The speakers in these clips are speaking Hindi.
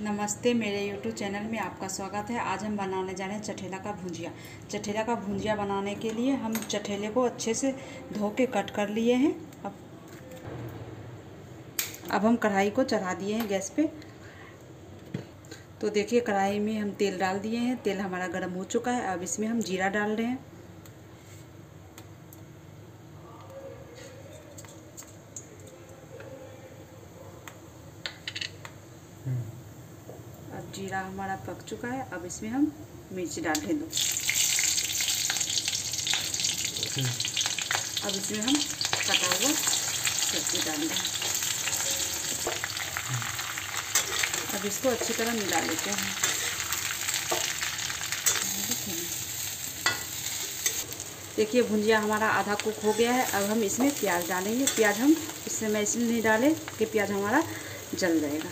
नमस्ते, मेरे यूट्यूब चैनल में आपका स्वागत है। आज हम बनाने जा रहे हैं चठेला का भुजिया। चठेला का भुजिया बनाने के लिए हम चठेले को अच्छे से धो के कट कर लिए हैं। अब अब हम कढ़ाई को चढ़ा दिए हैं गैस पे। तो देखिए, कढ़ाई में हम तेल डाल दिए हैं। तेल हमारा गर्म हो चुका है। अब इसमें हम जीरा डाल रहे हैं। अब जीरा हमारा पक चुका है। अब इसमें हम मिर्च डाल दो अब इसमें हम कटा हुआ सब्ज़ी डाल दें अब इसको अच्छी तरह मिला लेते हैं। देखिए भुंजिया हमारा आधा कुक हो गया है। अब हम इसमें प्याज डालेंगे। प्याज हम इसमें मैं इसलिए नहीं डाले कि प्याज हमारा जल जाएगा।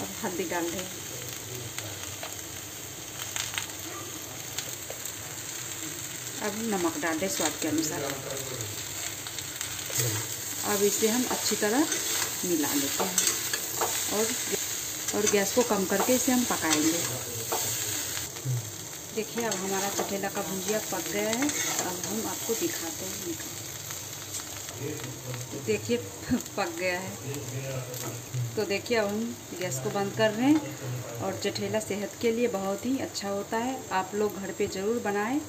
अब हल्दी डाल दें। अब नमक डाल दें स्वाद के अनुसार। अब इसे हम अच्छी तरह मिला लेते हैं। और और गैस को कम करके इसे हम पकाएँगे। देखिए, अब हमारा चटेला का भुजिया पक गया है। अब हम आपको दिखाते हैं। देखिए, पक गया है। तो देखिए हम गैस को बंद कर रहे हैं और चठेला सेहत के लिए बहुत ही अच्छा होता है। आप लोग घर पे ज़रूर बनाएँ।